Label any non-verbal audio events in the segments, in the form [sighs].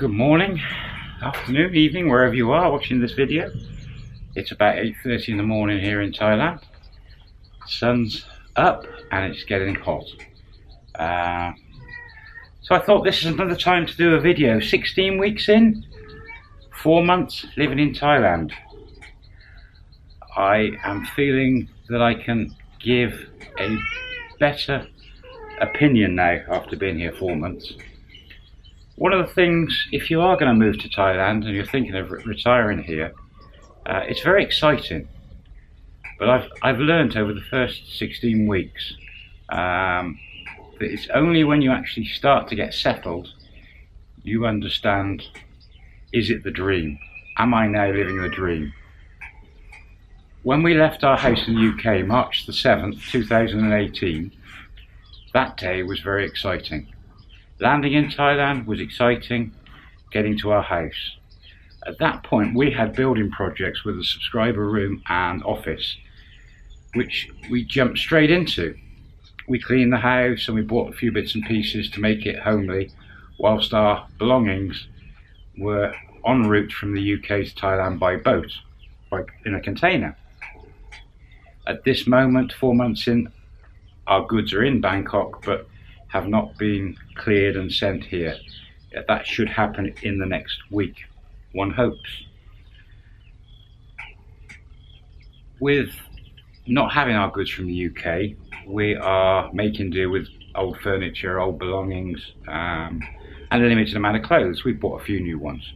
Good morning, afternoon, evening, wherever you are watching this video. It's about 8.30 in the morning here in Thailand. Sun's up and it's getting hot. Uh, so I thought this is another time to do a video. 16 weeks in, 4 months living in Thailand. I am feeling that I can give a better opinion now after being here 4 months. One of the things, if you are going to move to Thailand and you're thinking of re retiring here, uh, it's very exciting. But I've, I've learned over the first 16 weeks um, that it's only when you actually start to get settled you understand is it the dream? Am I now living the dream? When we left our house in the UK, March the 7th, 2018, that day was very exciting. Landing in Thailand was exciting, getting to our house. At that point, we had building projects with a subscriber room and office, which we jumped straight into. We cleaned the house and we bought a few bits and pieces to make it homely, whilst our belongings were en route from the UK to Thailand by boat, by, in a container. At this moment, four months in, our goods are in Bangkok, but have not been cleared and sent here. That should happen in the next week, one hopes. With not having our goods from the UK, we are making do with old furniture, old belongings, um, and a limited amount of clothes. We've bought a few new ones.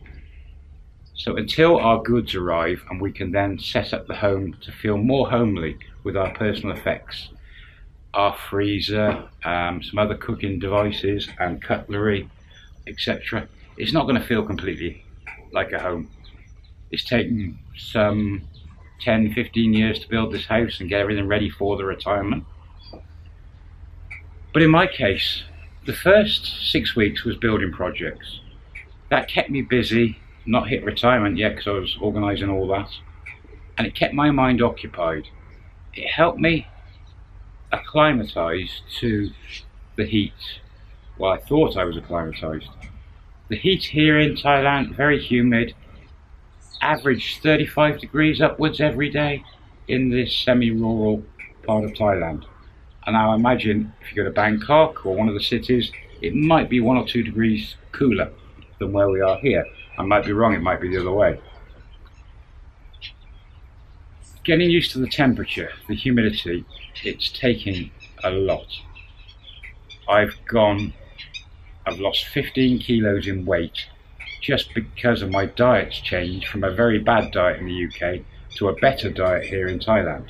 So until our goods arrive and we can then set up the home to feel more homely with our personal effects, our freezer, um, some other cooking devices and cutlery, etc. It's not going to feel completely like a home. It's taken some 10, 15 years to build this house and get everything ready for the retirement. But in my case, the first six weeks was building projects. That kept me busy, not hit retirement yet because I was organising all that. And it kept my mind occupied. It helped me acclimatized to the heat. Well, I thought I was acclimatized. The heat here in Thailand, very humid, average 35 degrees upwards every day in this semi-rural part of Thailand. And I imagine if you go to Bangkok or one of the cities, it might be one or two degrees cooler than where we are here. I might be wrong, it might be the other way getting used to the temperature, the humidity, it's taking a lot. I've gone, I've lost 15 kilos in weight just because of my diet's changed from a very bad diet in the UK to a better diet here in Thailand.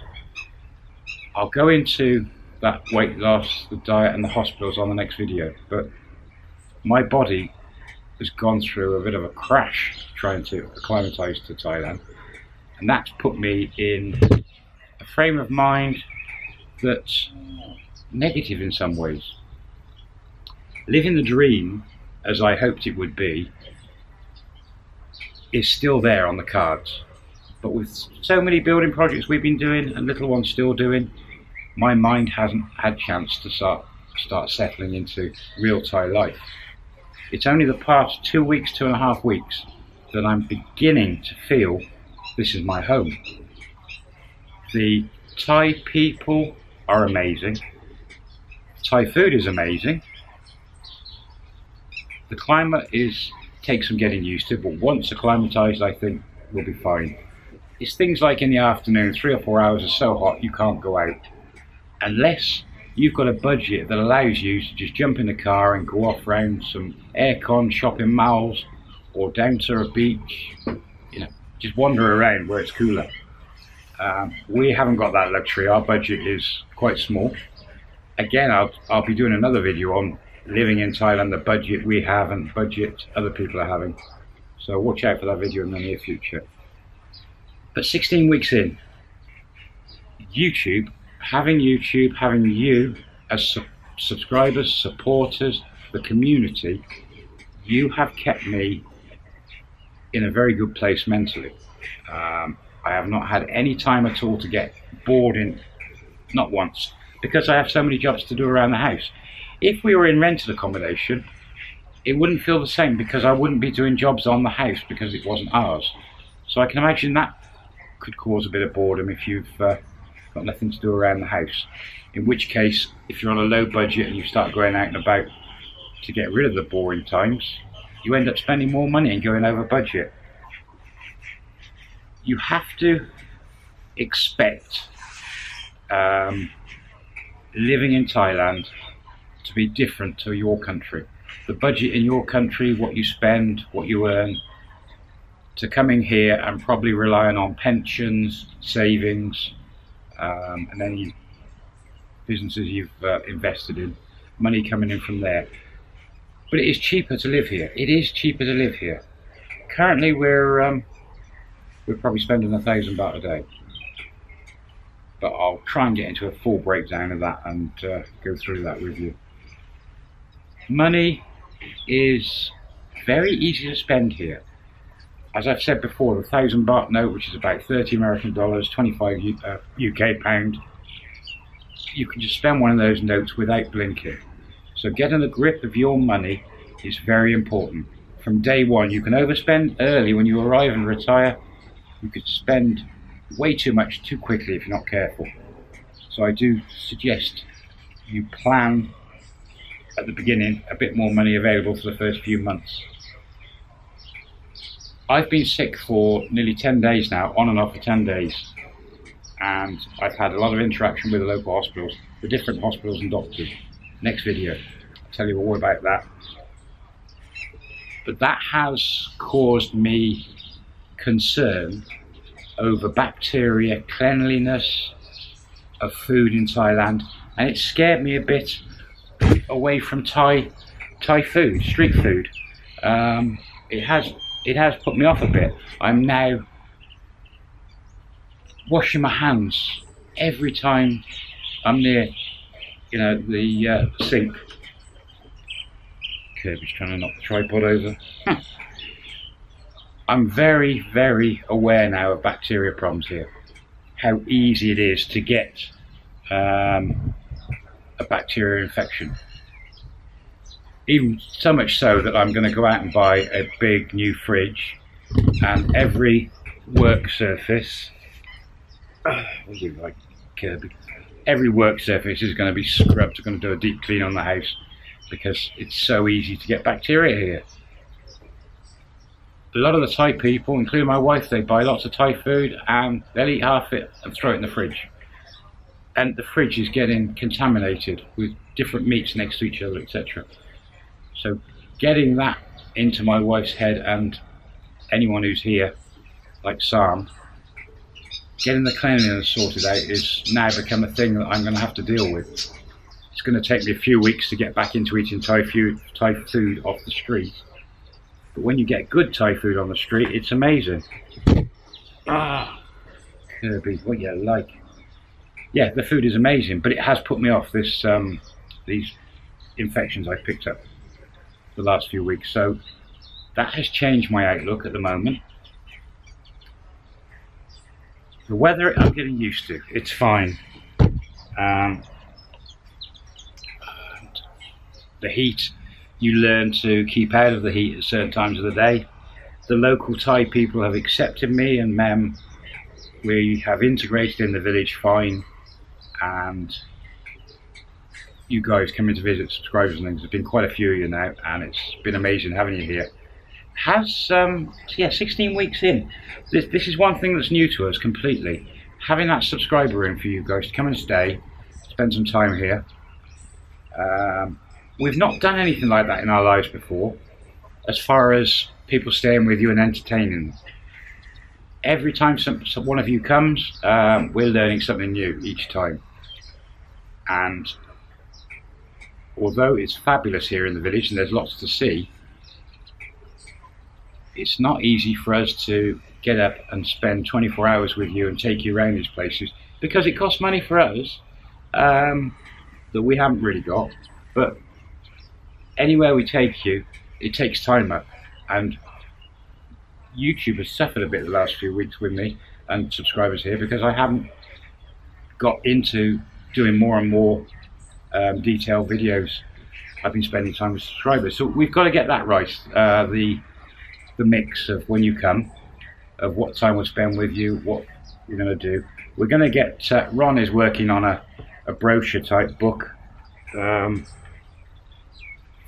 I'll go into that weight loss, the diet and the hospitals on the next video, but my body has gone through a bit of a crash trying to acclimatise to Thailand and that's put me in a frame of mind that's negative in some ways. Living the dream, as I hoped it would be, is still there on the cards. But with so many building projects we've been doing and little ones still doing, my mind hasn't had chance to start start settling into real Thai life. It's only the past two weeks, two and a half weeks, that I'm beginning to feel this is my home. The Thai people are amazing. Thai food is amazing. The climate is takes some getting used to, but once acclimatized, I think we'll be fine. It's things like in the afternoon, three or four hours are so hot you can't go out. Unless you've got a budget that allows you to just jump in the car and go off round some aircon shopping malls or down to a beach just wander around where it's cooler. Um, we haven't got that luxury. Our budget is quite small. Again, I'll, I'll be doing another video on living in Thailand, the budget we have and the budget other people are having. So watch out for that video in the near future. But 16 weeks in, YouTube, having YouTube, having you as su subscribers, supporters, the community, you have kept me in a very good place mentally. Um, I have not had any time at all to get bored in, not once, because I have so many jobs to do around the house. If we were in rented accommodation, it wouldn't feel the same because I wouldn't be doing jobs on the house because it wasn't ours. So I can imagine that could cause a bit of boredom if you've uh, got nothing to do around the house. In which case, if you're on a low budget and you start going out and about to get rid of the boring times, you end up spending more money and going over budget. You have to expect um, living in Thailand to be different to your country. The budget in your country, what you spend, what you earn, to coming here and probably relying on pensions, savings, um, and any businesses you've uh, invested in, money coming in from there. But it is cheaper to live here. It is cheaper to live here. Currently, we're um, we're probably spending a thousand baht a day. But I'll try and get into a full breakdown of that and uh, go through that with you. Money is very easy to spend here. As I've said before, the thousand baht note, which is about 30 American dollars, 25 U uh, UK pound, you can just spend one of those notes without blinking. So getting a grip of your money is very important. From day one, you can overspend early when you arrive and retire. You could spend way too much too quickly if you're not careful. So I do suggest you plan at the beginning a bit more money available for the first few months. I've been sick for nearly 10 days now, on and off for 10 days. And I've had a lot of interaction with the local hospitals, the different hospitals and doctors. Next video, I'll tell you all about that. But that has caused me concern over bacteria, cleanliness of food in Thailand, and it scared me a bit away from Thai Thai food, street food. Um, it has it has put me off a bit. I'm now washing my hands every time I'm near, you know, the uh, sink. Kirby's trying to knock the tripod over. I'm very, very aware now of bacteria problems here. How easy it is to get um, a bacteria infection even so much so that I'm going to go out and buy a big new fridge and every work surface [sighs] like Kirby every work surface is going to be scrubbed I'm going to do a deep clean on the house because it's so easy to get bacteria here. A lot of the Thai people including my wife they buy lots of Thai food and they'll eat half it and throw it in the fridge. And the fridge is getting contaminated with different meats next to each other etc so getting that into my wife's head and anyone who's here, like Sam, getting the cleanliness sorted out is now become a thing that I'm going to have to deal with. It's going to take me a few weeks to get back into eating Thai food, Thai food off the street. But when you get good Thai food on the street, it's amazing. Ah, Kirby, what you like? Yeah, the food is amazing, but it has put me off this um, these infections I've picked up the last few weeks. So that has changed my outlook at the moment. The weather I'm getting used to. It's fine. Um, the heat, you learn to keep out of the heat at certain times of the day. The local Thai people have accepted me and Mem. We have integrated in the village fine and you guys coming to visit, subscribers and things. There's been quite a few of you now, and it's been amazing having you here. Has um yeah, 16 weeks in. This this is one thing that's new to us completely. Having that subscriber in for you guys to come and stay, spend some time here. Um, we've not done anything like that in our lives before, as far as people staying with you and entertaining them. Every time some, some one of you comes, um, we're learning something new each time. And although it's fabulous here in the village and there's lots to see, it's not easy for us to get up and spend 24 hours with you and take you around these places because it costs money for us um, that we haven't really got. But anywhere we take you, it takes time up. And YouTube has suffered a bit the last few weeks with me and subscribers here because I haven't got into doing more and more um, detailed videos I've been spending time with subscribers. So we've got to get that right. Uh, the the mix of when you come, of what time we'll spend with you, what you're going to do. We're going to get, uh, Ron is working on a, a brochure type book um,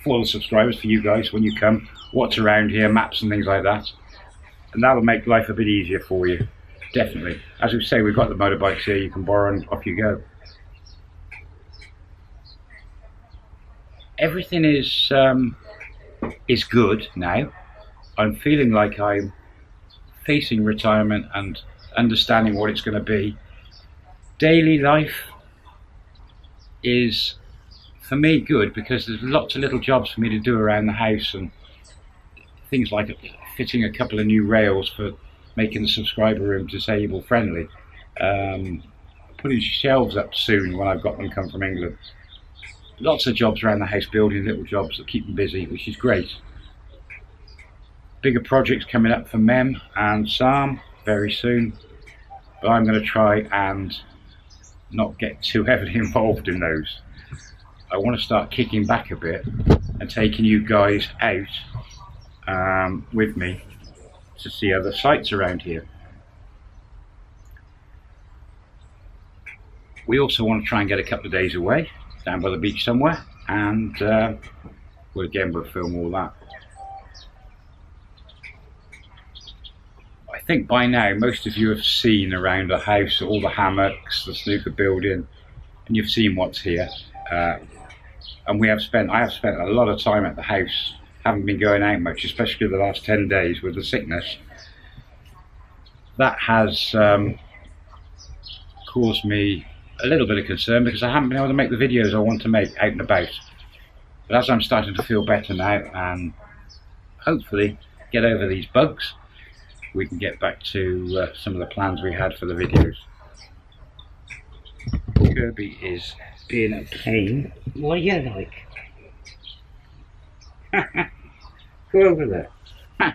for the subscribers, for you guys when you come, what's around here, maps and things like that. And that will make life a bit easier for you, definitely. As we say, we've got the motorbikes here, you can borrow and off you go. Everything is um, is good now. I'm feeling like I'm facing retirement and understanding what it's going to be. Daily life is, for me, good because there's lots of little jobs for me to do around the house and things like fitting a couple of new rails for making the subscriber room disabled friendly. Um, putting shelves up soon when I've got them come from England. Lots of jobs around the house, building little jobs that keep them busy, which is great. Bigger projects coming up for Mem and Sam very soon but I'm going to try and not get too [laughs] heavily involved in those. I want to start kicking back a bit and taking you guys out um, with me to see other sites around here. We also want to try and get a couple of days away down by the beach somewhere and uh, we'll again we'll film all that. Think by now most of you have seen around the house all the hammocks, the snooker building, and you've seen what's here. Uh, and we have spent, I have spent a lot of time at the house, haven't been going out much, especially the last 10 days with the sickness. That has um, caused me a little bit of concern because I haven't been able to make the videos I want to make out and about. But as I'm starting to feel better now and hopefully get over these bugs, we can get back to uh, some of the plans we had for the videos. Kirby is being a pain. What are you like? [laughs] Go over there. [laughs] now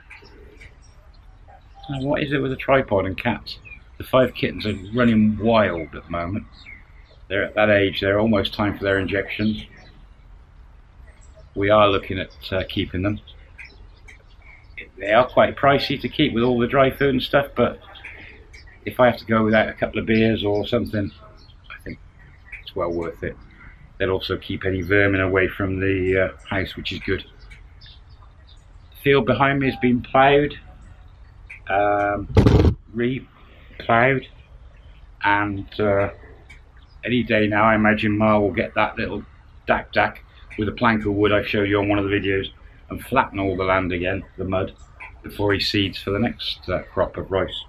what is it with a tripod and cats? The five kittens are running wild at the moment. They're at that age, they're almost time for their injections. We are looking at uh, keeping them they are quite pricey to keep with all the dry food and stuff, but if I have to go without a couple of beers or something, I think it's well worth it. They'll also keep any vermin away from the uh, house, which is good. The field behind me has been ploughed, um, re-ploughed, and uh, any day now I imagine Ma will get that little dak dak with a plank of wood I showed you on one of the videos and flatten all the land again, the mud, before he seeds for the next uh, crop of rice.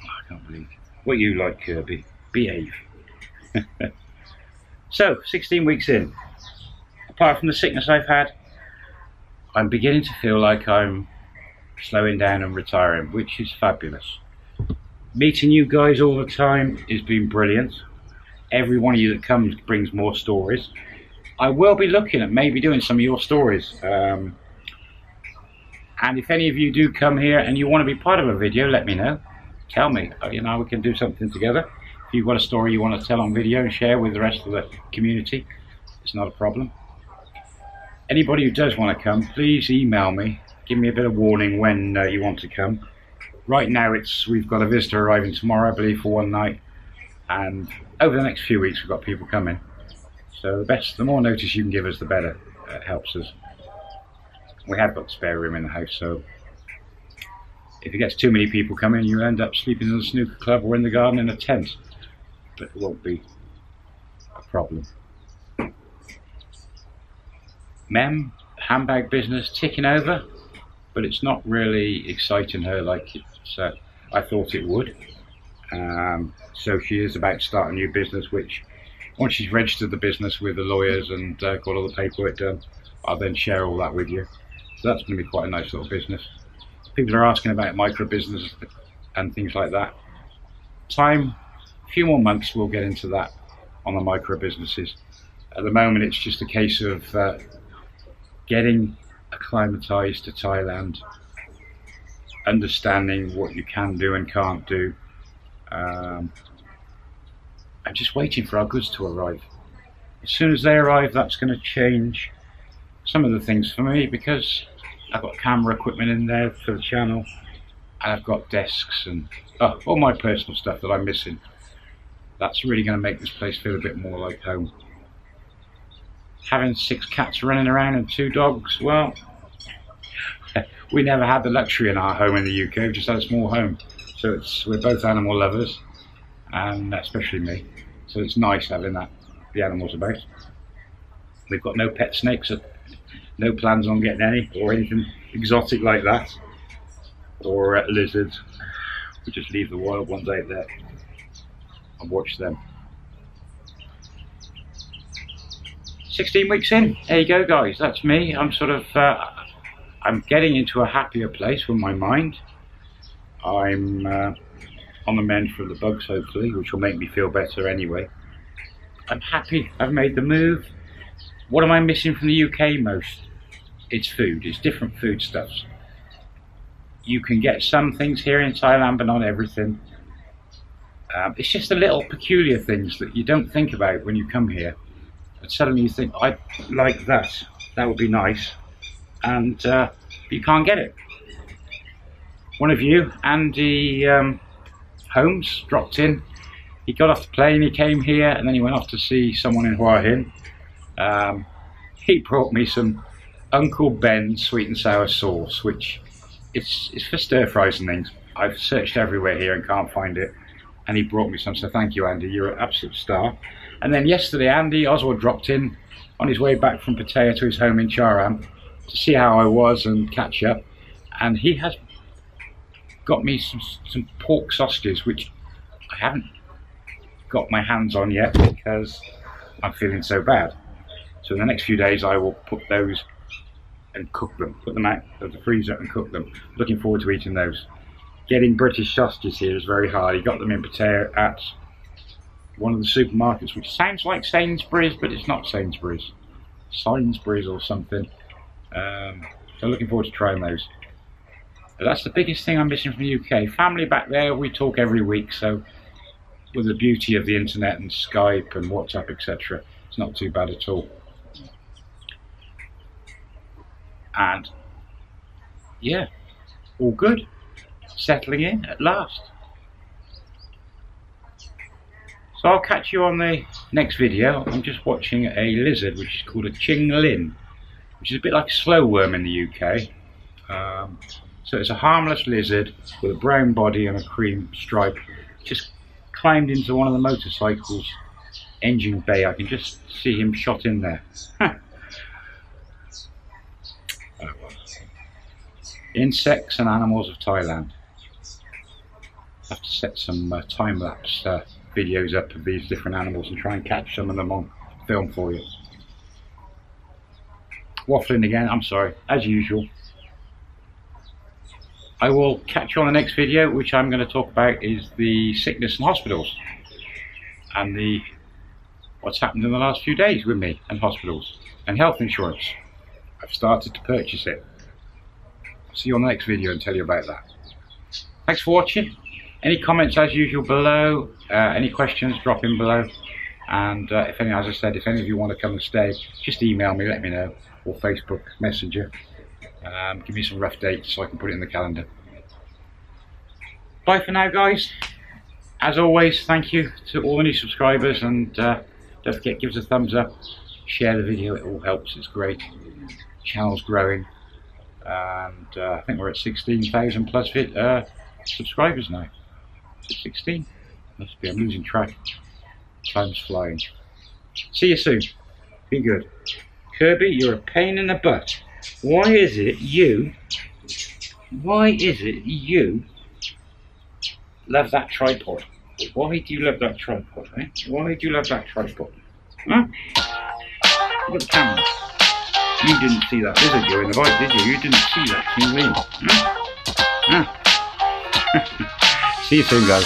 I can't believe. What you like, Kirby? Behave. [laughs] so, 16 weeks in. Apart from the sickness I've had, I'm beginning to feel like I'm slowing down and retiring, which is fabulous. Meeting you guys all the time has been brilliant. Every one of you that comes brings more stories. I will be looking at maybe doing some of your stories. Um, and if any of you do come here and you want to be part of a video, let me know. Tell me. Uh, you know, we can do something together. If you've got a story you want to tell on video and share with the rest of the community, it's not a problem. Anybody who does want to come, please email me. Give me a bit of warning when uh, you want to come. Right now, it's we've got a visitor arriving tomorrow, I believe, for one night. And over the next few weeks, we've got people coming. So the best, the more notice you can give us, the better. It helps us. We have got spare room in the house, so if it gets too many people coming, you end up sleeping in the snooker club or in the garden in a tent. But it won't be a problem. Mem, handbag business ticking over, but it's not really exciting her like it's, uh, I thought it would. Um, so she is about to start a new business, which once she's registered the business with the lawyers and uh, got all the paperwork done, I'll then share all that with you. So that's going to be quite a nice little business. People are asking about micro business and things like that. Time, a few more months, we'll get into that on the micro businesses. At the moment, it's just a case of uh, getting acclimatized to Thailand, understanding what you can do and can't do. Um, I'm just waiting for our goods to arrive. as soon as they arrive, that's going to change some of the things for me because I've got camera equipment in there for the channel and I've got desks and oh, all my personal stuff that I'm missing. That's really going to make this place feel a bit more like home. Having six cats running around and two dogs, well, [laughs] we never had the luxury in our home in the UK, we just had a small home. So it's we're both animal lovers, and especially me. So it's nice having that the animals about. We've got no pet snakes, no plans on getting any or anything exotic like that, or uh, lizards. We just leave the wild ones out there and watch them. 16 weeks in, there you go guys, that's me. I'm sort of, uh, I'm getting into a happier place with my mind. I'm uh, on the mend for the bugs hopefully, which will make me feel better anyway. I'm happy I've made the move. What am I missing from the UK most? It's food, it's different foodstuffs. You can get some things here in Thailand, but not everything. Um, it's just the little peculiar things that you don't think about when you come here. But suddenly you think, I'd like that, that would be nice. And uh, you can't get it. One of you, Andy um, Holmes, dropped in he got off the plane, he came here, and then he went off to see someone in Hua Hin. Um, he brought me some Uncle Ben sweet and sour sauce, which it's, it's for stir fries and things. I've searched everywhere here and can't find it. And he brought me some, so thank you, Andy. You're an absolute star. And then yesterday, Andy Oswald dropped in on his way back from Pattaya to his home in Cha-am to see how I was and catch up. And he has got me some, some pork sausages, which I haven't got my hands on yet because I'm feeling so bad. So in the next few days I will put those and cook them, put them out of the freezer and cook them. Looking forward to eating those. Getting British sausages here is very hard. He got them in Pattaya at one of the supermarkets, which sounds like Sainsbury's, but it's not Sainsbury's. Sainsbury's or something. Um, so looking forward to trying those. But that's the biggest thing I'm missing from the UK. Family back there, we talk every week, so with the beauty of the internet and Skype and WhatsApp, etc., it's not too bad at all. And yeah, all good. Settling in at last. So I'll catch you on the next video. I'm just watching a lizard which is called a Ching Lin, which is a bit like a slow worm in the UK. Um, so it's a harmless lizard with a brown body and a cream stripe, just climbed into one of the motorcycles engine bay. I can just see him shot in there. Insects and animals of Thailand. I have to set some uh, time-lapse uh, videos up of these different animals and try and catch some of them on film for you. Waffling again, I'm sorry, as usual. I will catch you on the next video, which I'm going to talk about is the sickness in hospitals and the what's happened in the last few days with me and hospitals and health insurance. I've started to purchase it. See you on the next video and tell you about that. Thanks for watching. Any comments as usual below, uh, any questions drop in below. And uh, if any, as I said, if any of you want to come and stay, just email me, let me know, or Facebook Messenger. Um, give me some rough dates so I can put it in the calendar. Bye for now, guys. As always, thank you to all the new subscribers and uh, don't forget, give us a thumbs up, share the video, it all helps, it's great. Channel's growing and uh, I think we're at 16,000 plus uh, subscribers now. 16? Must be, I'm losing track. Time's flying. See you soon. Be good. Kirby, you're a pain in the butt. Why is it you, why is it you love that tripod? Why do you love that tripod, eh? Why do you love that tripod? Huh? Look at the camera. You didn't see that lizard go in the bike, did you? You didn't see that thing. Huh? Huh? [laughs] see you soon, guys.